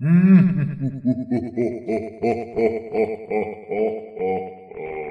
うん。